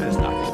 says nothing.